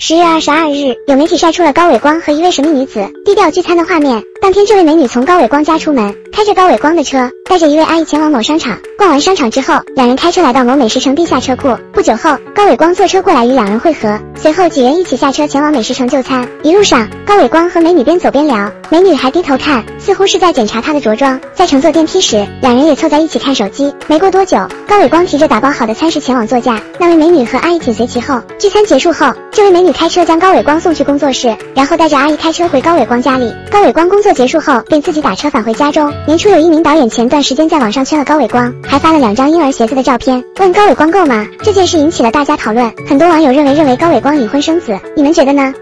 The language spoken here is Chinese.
十月二十二日，有媒体晒出了高伟光和一位神秘女子低调聚餐的画面。当天，这位美女从高伟光家出门，开着高伟光的车，带着一位阿姨前往某商场。逛完商场之后，两人开车来到某美食城地下车库。不久后，高伟光坐车过来与两人会合，随后几人一起下车前往美食城就餐。一路上，高伟光和美女边走边聊，美女还低头看，似乎是在检查她的着装。在乘坐电梯时，两人也凑在一起看手机。没过多久，高伟光提着打包好的餐食前往座驾，那位美女和阿姨紧随其后。聚餐结束后，这位美女开车将高伟光送去工作室，然后带着阿姨开车回高伟光家里。高伟光工作结束后，便自己打车返回家中。年初有一名导演前段时间在网上圈了高伟光，还发了两张婴儿鞋子的照片，问高伟光够吗？这件事引起了大家讨论，很多网友认为认为高伟光已婚生子，你们觉得呢？